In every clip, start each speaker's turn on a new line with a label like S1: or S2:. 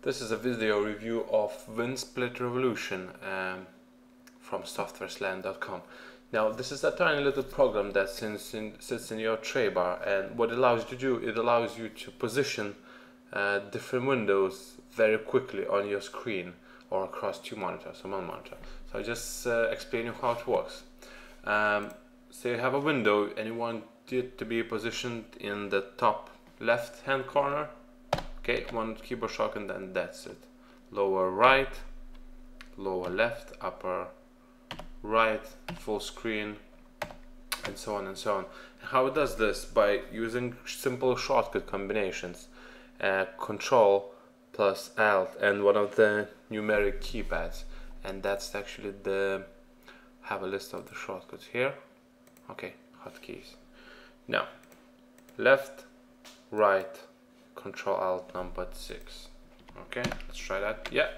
S1: This is a video review of WinSplit Revolution um, from SoftwareSlant.com. Now this is a tiny little program that sits in, sits in your tray bar and what it allows you to do, it allows you to position uh, different windows very quickly on your screen or across two monitors or one monitor. So I'll just uh, explain you how it works. Um, so you have a window and you want it to be positioned in the top left hand corner okay one keyboard shortcut and then that's it. Lower right lower left upper right full screen and so on and so on. How it does this? By using simple shortcut combinations uh, control plus alt and one of the numeric keypads. And that's actually the have a list of the shortcuts here. Okay hotkeys. Now left right control alt number 6 okay let's try that. Yeah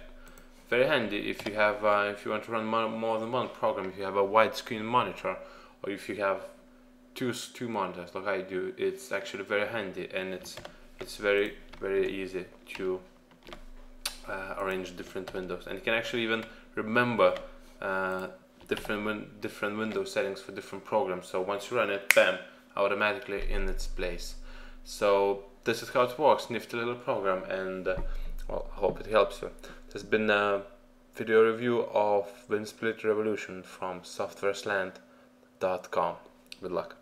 S1: very handy if you have uh, if you want to run more than one program if you have a widescreen monitor or if you have two two monitors like I do it's actually very handy and it's it's very very easy to uh, arrange different windows. And you can actually even remember uh, different win different window settings for different programs. So once you run it bam automatically in its place. So this is how it works, nifty little program, and uh, well, I hope it helps you. There's been a video review of WinSplit Revolution from SoftwareSlant.com. Good luck.